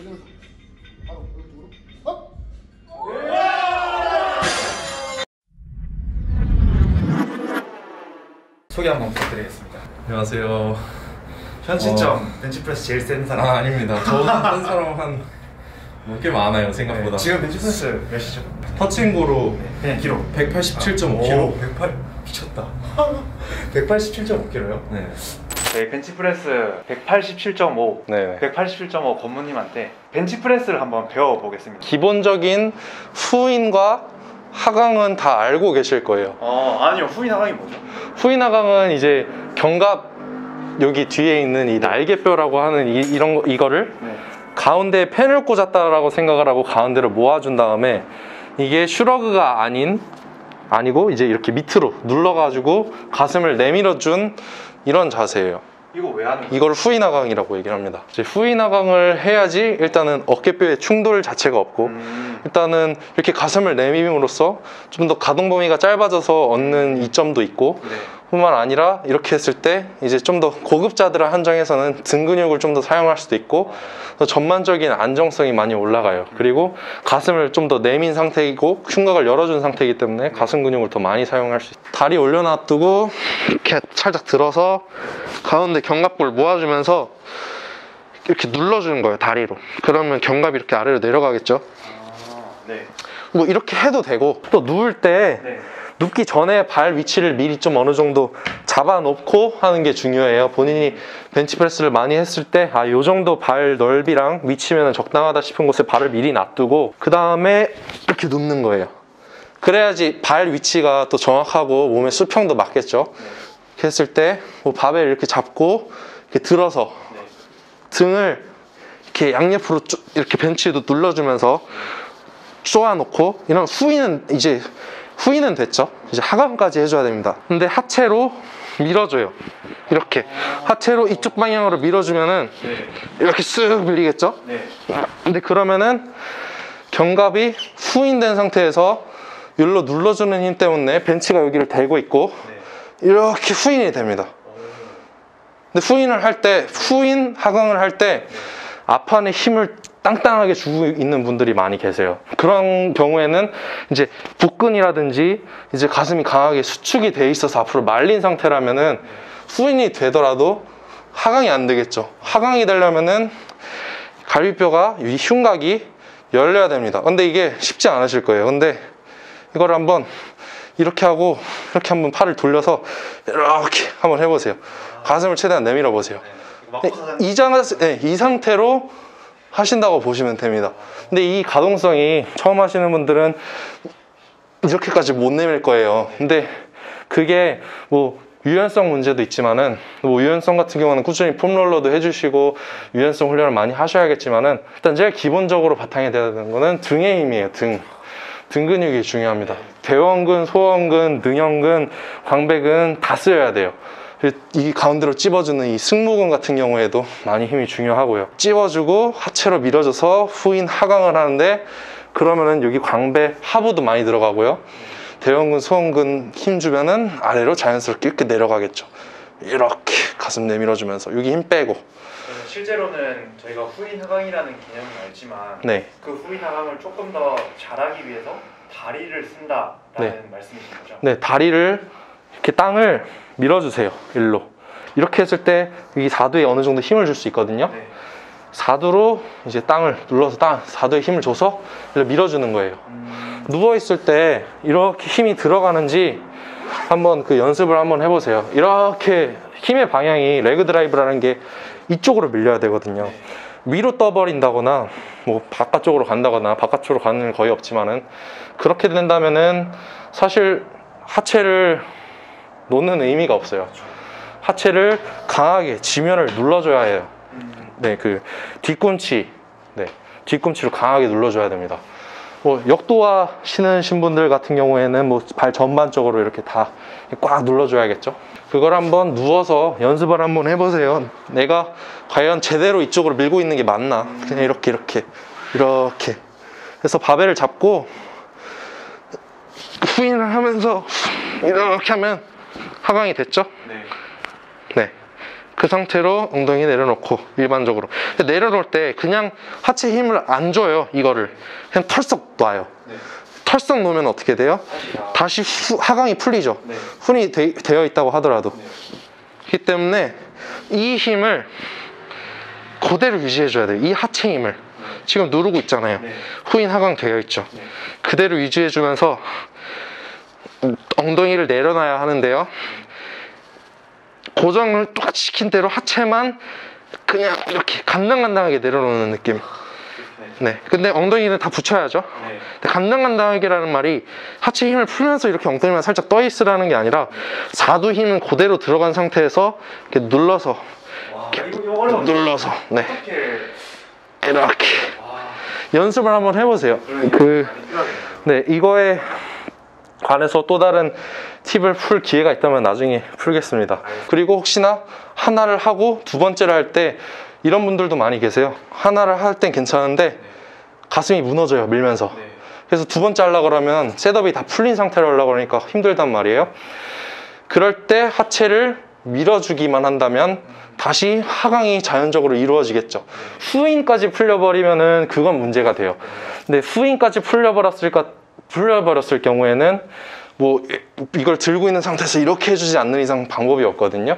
올려서 바로 오른쪽으로 up. 소개 한번 부탁드리겠습니다. 안녕하세요. 현신점 벤치프레스 제일 센 사람. 아 아닙니다. 저는 한 사람 한꽤 많아요 생각보다. 네, 지금 벤치프레스 몇이죠? touch and go로 그냥 기록. 187.5kg. 108 미쳤다. 187.5kg요? 네. 저희 벤치프레스 187.5, 네. 187.5 권무님한테 벤치프레스를 한번 배워보겠습니다. 기본적인 후인과 하강은 다 알고 계실 거예요. 어, 아니요. 후인 하강이 뭐죠? 후인 하강은 이제 견갑 여기 뒤에 있는 이 날개뼈라고 하는 이, 이런 거, 이거를 네. 가운데에 펜을 꽂았다라고 생각을 하고 가운데를 모아준 다음에 이게 슈러그가 아닌 아니고 이제 이렇게 밑으로 눌러가지고 가슴을 내밀어준 이런 자세예요. 이거 왜 하는 거예요? 이걸 후인하강이라고 얘기를 합니다. 이제 후인하강을 해야지 일단은 어깨뼈의 충돌 자체가 없고 음, 일단은 이렇게 가슴을 내밀음으로써 좀 더 가동 범위가 짧아져서 얻는 이점도 있고 네. 뿐만 아니라 이렇게 했을 때 이제 좀 더 고급자들을 한정해서는 등 근육을 좀 더 사용할 수도 있고 더 전반적인 안정성이 많이 올라가요. 그리고 가슴을 좀 더 내민 상태이고 흉곽을 열어준 상태이기 때문에 가슴 근육을 더 많이 사용할 수 있어요. 다리 올려놔두고 이렇게 살짝 들어서 가운데 견갑골 모아주면서 이렇게 눌러주는 거예요 다리로. 그러면 견갑이 이렇게 아래로 내려가겠죠. 아, 네. 뭐 이렇게 해도 되고 또 누울 때 네. 눕기 전에 발 위치를 미리 좀 어느 정도 잡아놓고 하는 게 중요해요. 본인이 벤치프레스를 많이 했을 때, 아, 요 정도 발 넓이랑 위치면 적당하다 싶은 곳에 발을 미리 놔두고, 그 다음에 이렇게 눕는 거예요. 그래야지 발 위치가 또 정확하고 몸의 수평도 맞겠죠. 했을 때, 뭐 바벨 이렇게 잡고, 이렇게 들어서 네. 등을 이렇게 양옆으로 쭉 이렇게 벤치에도 눌러주면서 쏘아놓고 이런 후위는 이제 후위는 됐죠 이제 하강까지 해줘야 됩니다 근데 하체로 밀어줘요 이렇게 하체로 이쪽 방향으로 밀어주면은 네. 이렇게 쓱 밀리겠죠 네. 근데 그러면은 견갑이 후인된 상태에서 여기로 눌러주는 힘 때문에 벤치가 여기를 대고 있고 네. 이렇게 후인이 됩니다 근데 후인을 할 때 후인 하강을 할 때 앞판에 힘을 땅땅하게 주고 있는 분들이 많이 계세요. 그런 경우에는 이제 복근이라든지 이제 가슴이 강하게 수축이 돼 있어서 앞으로 말린 상태라면은 후인이 되더라도 하강이 안 되겠죠. 하강이 되려면은 갈비뼈가 이 흉곽이 열려야 됩니다. 근데 이게 쉽지 않으실 거예요. 근데 이걸 한번 이렇게 하고 이렇게 한번 팔을 돌려서 이렇게 한번 해보세요. 가슴을 최대한 내밀어 보세요. 네, 이, 장, 네, 이 상태로 하신다고 보시면 됩니다. 근데 이 가동성이 처음 하시는 분들은 이렇게까지 못 내밀 거예요. 근데 그게 뭐 유연성 문제도 있지만은 뭐 유연성 같은 경우는 꾸준히 폼롤러도 해주시고 유연성 훈련을 많이 하셔야겠지만은 일단 제일 기본적으로 바탕이 돼야 되는 거는 등의 힘이에요. 등. 등 근육이 중요합니다. 대원근, 소원근, 능형근, 광배근 다 쓰여야 돼요. 이 가운데로 찝어주는 이 승모근 같은 경우에도 많이 힘이 중요하고요. 찝어주고 하체로 밀어줘서 후인 하강을 하는데 그러면은 여기 광배 하부도 많이 들어가고요. 대원근, 소원근 힘 주면은 아래로 자연스럽게 이렇게 내려가겠죠. 이렇게 가슴 내밀어주면서 여기 힘 빼고 실제로는 저희가 후인 하강이라는 개념은 알지만 네. 그 후인 하강을 조금 더 잘하기 위해서 다리를 쓴다라는 네. 말씀이신 거죠? 네, 다리를 이렇게 땅을 밀어주세요. 일로. 이렇게 했을 때 여기 사두에 어느 정도 힘을 줄 수 있거든요. 네. 사두로 이제 땅을 눌러서 땅, 사두에 힘을 줘서 밀어주는 거예요. 음, 누워 있을 때 이렇게 힘이 들어가는지 한번 그 연습을 한번 해보세요. 이렇게 힘의 방향이 레그 드라이브라는 게 이쪽으로 밀려야 되거든요. 위로 떠버린다거나 뭐 바깥쪽으로 간다거나 바깥쪽으로 가는 일 거의 없지만은 그렇게 된다면은 사실 하체를 놓는 의미가 없어요. 하체를 강하게 지면을 눌러줘야 해요. 음, 네, 그 뒤꿈치, 네, 뒤꿈치로 강하게 눌러줘야 됩니다. 뭐 역도화 신으신 분들 같은 경우에는 뭐 발 전반적으로 이렇게 다 꽉 눌러줘야겠죠. 그걸 한번 누워서 연습을 한번 해보세요. 내가 과연 제대로 이쪽으로 밀고 있는 게 맞나? 그냥 이렇게 이렇게 이렇게. 그래서 바벨을 잡고 후인을 하면서 이렇게 하면 하강이 됐죠? 네. 네. 그 상태로 엉덩이 내려놓고 일반적으로 내려놓을 때 그냥 하체 힘을 안 줘요 이거를 그냥 털썩 놔요 네. 털썩 놓으면 어떻게 돼요? 다시 후- 하강이 풀리죠 네. 훈이 되, 되어 있다고 하더라도 네. 그렇기 때문에 이 힘을 그대로 유지해 줘야 돼요 이 하체 힘을 지금 누르고 있잖아요 네. 후인 하강 되어 있죠 네. 그대로 유지해 주면서 엉덩이를 내려놔야 하는데요 고정을 똑같이 시킨 대로 하체만 그냥 이렇게 간당간당하게 내려놓는 느낌 네 근데 엉덩이는 다 붙여야죠 네. 간당간당하게라는 말이 하체 힘을 풀면서 이렇게 엉덩이만 살짝 떠 있으라는 게 아니라 사두 힘은 그대로 들어간 상태에서 이렇게 눌러서 와, 어려운데. 눌러서 네. 이렇게 와, 연습을 한번 해보세요 그런 그. 네, 이거에 관해서 또 다른 팁을 풀 기회가 있다면 나중에 풀겠습니다. 그리고 혹시나 하나를 하고 두 번째를 할 때 이런 분들도 많이 계세요. 하나를 할 땐 괜찮은데 가슴이 무너져요, 밀면서. 네. 그래서 두 번째 하려고 그러면 setup이 다 풀린 상태로 하려고 그러니까 힘들단 말이에요. 그럴 때 하체를 밀어주기만 한다면 다시 하강이 자연적으로 이루어지겠죠. 후인까지 풀려버리면은 그건 문제가 돼요. 근데 후인까지 풀려버렸을까 풀려버렸을 경우에는 뭐 이걸 들고 있는 상태에서 이렇게 해주지 않는 이상 방법이 없거든요.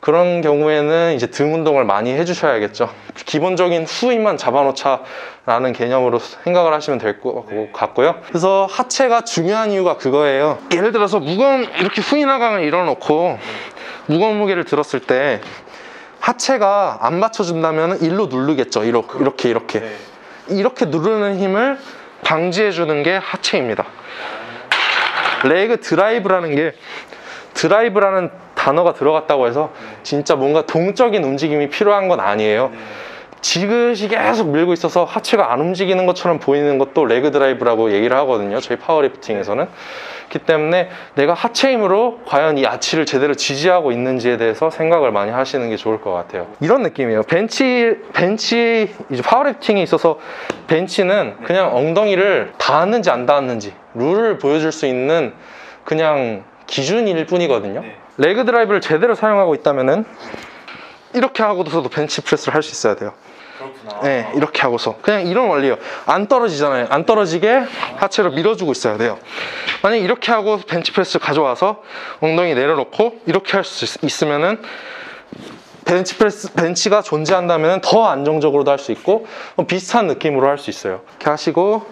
그런 경우에는 이제 등 운동을 많이 해주셔야겠죠. 기본적인 후인만 잡아놓자 라는 개념으로 생각을 하시면 될 것 같고요. 그래서 하체가 중요한 이유가 그거예요. 예를 들어서 무거운 이렇게 후인 하강을 일어놓고 무거운 무게를 들었을 때 하체가 안 받쳐준다면 일로 누르겠죠. 이렇게 이렇게 이렇게 네. 이렇게 누르는 힘을 방지해 주는 게 하체입니다. 레그 드라이브라는 게 드라이브라는 단어가 들어갔다고 해서 진짜 뭔가 동적인 움직임이 필요한 건 아니에요. 네. 지그시 계속 밀고 있어서 하체가 안 움직이는 것처럼 보이는 것도 leg drive라고 얘기를 하거든요. 저희 파워리프팅에서는. 그렇기 때문에 내가 하체 힘으로 과연 이 아치를 제대로 지지하고 있는지에 대해서 생각을 많이 하시는 게 좋을 것 같아요. 이런 느낌이에요. 벤치, 벤치, 이제 파워리프팅에 있어서 벤치는 그냥 엉덩이를 닿았는지 안 닿았는지 룰을 보여줄 수 있는 그냥 기준일 뿐이거든요. 네. leg drive를 제대로 사용하고 있다면은 이렇게 하고서도 벤치 프레스를 할 수 있어야 돼요. 그렇구나. 네, 이렇게 하고서 그냥 이런 원리예요. 안 떨어지잖아요. 안 떨어지게 하체로 밀어주고 있어야 돼요. 만약 이렇게 하고 벤치프레스 가져와서 엉덩이 내려놓고 이렇게 할 수 있으면은 벤치프레스 벤치가 존재한다면 더 안정적으로도 할 수 있고 어, 비슷한 느낌으로 할 수 있어요. 이렇게 하시고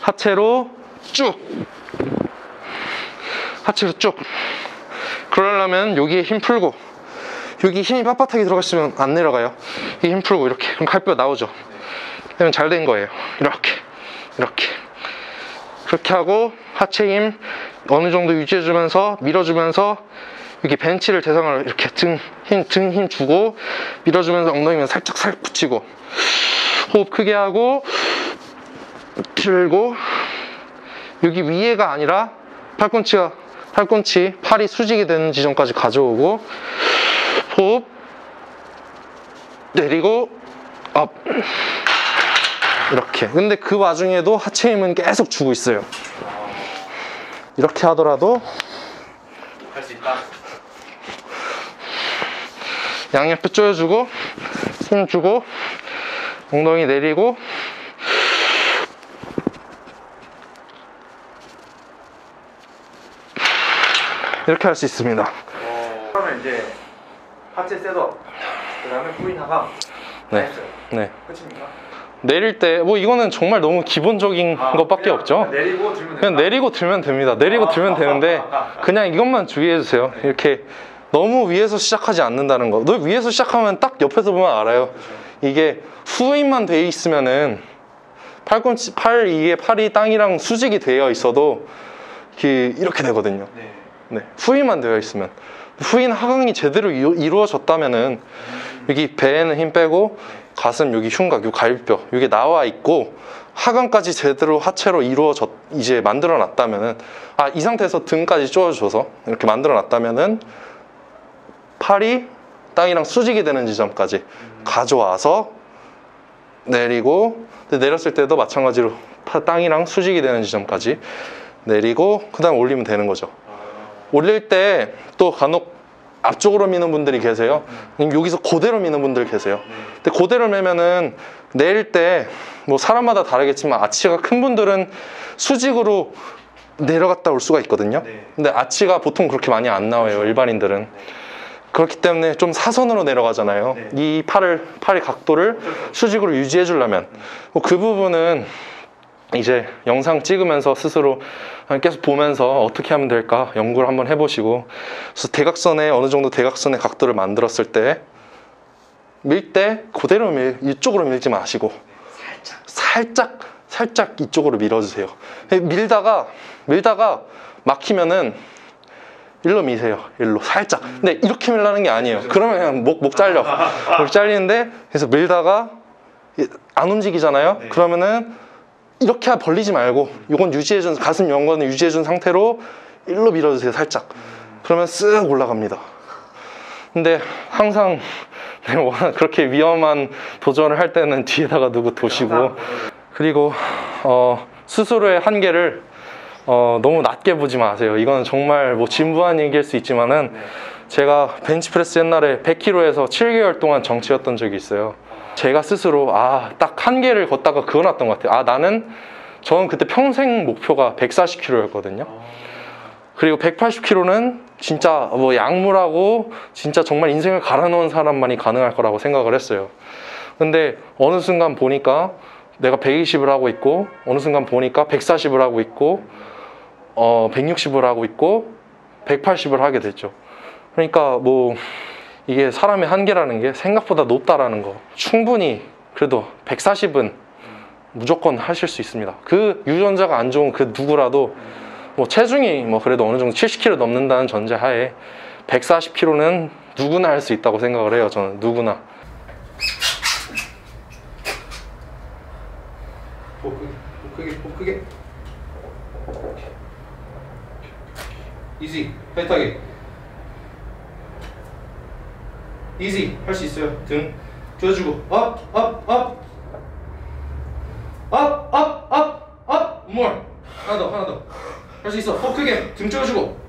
하체로 쭉 하체로 쭉 그러려면 여기에 힘 풀고 여기 힘이 빳빳하게 들어갔으면 안 내려가요. 이 힘 풀고 이렇게 그럼 갈뼈 나오죠. 그러면 잘 된 거예요. 이렇게 이렇게 그렇게 하고 하체 힘 어느 정도 유지해주면서 밀어주면서 여기 벤치를 대상으로 이렇게 등 힘 등 힘 주고 밀어주면서 엉덩이면 살짝 살 붙이고 호흡 크게 하고 들고 여기 위에가 아니라 팔꿈치가 팔꿈치 팔이 수직이 되는 지점까지 가져오고 호흡 내리고 up. 이렇게. 근데 그 와중에도 하체 힘은 계속 주고 있어요. 이렇게 하더라도 할 수 있다. 양옆에 조여주고 힘 주고 엉덩이 내리고. 이렇게 할 수 있습니다. 어, 그러면 이제 하체 셋업, 그 다음에 후인 하강. 다 네. 네. 끝입니까? 내릴 때 뭐 이거는 정말 너무 기본적인 아, 것밖에 그냥 없죠 내리고 들면 그냥 내리고 들면 됩니다. 내리고 들면 되는데 그냥 이것만 주의해 주세요. 이렇게 너무 위에서 시작하지 않는다는 거. 너 위에서 시작하면 딱 옆에서 보면 알아요. 이게 후임만 돼 있으면은 팔꿈치 팔 이게 팔이 땅이랑 수직이 되어 있어도 이렇게, 이렇게 되거든요. 네. 네, 후임만 되어 있으면 후인 하강이 제대로 이루- 이루어졌다면은 여기 배에는 힘 빼고 가슴 여기 흉곽 요 갈비뼈 이게 나와 있고 하강까지 제대로 하체로 이루어졌 이제 만들어 놨다면은 아 이 상태에서 등까지 쪼아줘서 이렇게 만들어 놨다면은 팔이 땅이랑 수직이 되는 지점까지 가져와서 내리고 내렸을 때도 마찬가지로 파- 땅이랑 수직이 되는 지점까지 내리고 그다음 올리면 되는 거죠. 올릴 때 또 간혹 앞쪽으로 미는 분들이 계세요. 여기서 그대로 미는 분들 계세요. 근데 그대로 매면은 내릴 때 뭐 사람마다 다르겠지만 아치가 큰 분들은 수직으로 내려갔다 올 수가 있거든요. 네. 근데 아치가 보통 그렇게 많이 안 나와요. 일반인들은. 그렇기 때문에 좀 사선으로 내려가잖아요. 네. 이 팔을 팔의 각도를 수직으로 유지해 주려면 뭐 그 부분은 이제 영상 찍으면서 스스로 계속 보면서 어떻게 하면 될까 연구를 한번 해보시고 그래서 대각선에 어느 정도 대각선의 각도를 만들었을 때 밀 때 그대로 밀 이쪽으로 밀지 마시고 살짝 살짝 이쪽으로 밀어주세요. 밀다가 밀다가 막히면은 일로 미세요 일로 살짝. 근데 이렇게 밀라는 게 아니에요. 그러면 그냥 목, 목 잘려. 목 잘리는데 그래서 밀다가 이- 안 움직이잖아요? 네. 그러면은 이렇게 벌리지 말고 이건 유지해준 가슴 연관을 유지해준 상태로 일로 밀어주세요 살짝 그러면 쓱 올라갑니다 근데 항상 그렇게 위험한 도전을 할 때는 뒤에다가 누구 도시고 그리고 어, 스스로의 한계를 어, 너무 낮게 보지 마세요. 이건 정말 뭐 진부한 얘기일 수 있지만은 제가 벤치프레스 옛날에 100kg에서 7개월 동안 정치였던 적이 있어요. 제가 스스로 아 딱 한계를 걷다가 그어놨던 것 같아요. 아 나는 저는 그때 평생 목표가 140kg였거든요. 그리고 180kg는 진짜 뭐 약물하고 진짜 정말 인생을 갈아놓은 사람만이 가능할 거라고 생각을 했어요. 근데 어느 순간 보니까 내가 120을 하고 있고 어느 순간 보니까 140을 하고 있고 어 160을 하고 있고 180을 하게 됐죠. 그러니까 뭐 이게 사람의 한계라는 게 생각보다 높다라는 거 충분히 그래도 140은 무조건 하실 수 있습니다. 그 유전자가 안 좋은 그 누구라도 뭐 체중이 뭐 그래도 어느 정도 70kg 넘는다는 전제하에 140kg는 누구나 할 수 있다고 생각을 해요. 저는 누구나. 복 크게, 크게. easy, 타이트하게. easy, 할수 있어요. 등 up. up, up, up, up. more. 하나 더, 하나 더. 할 수 있어. 복 크게, 등 조여주고.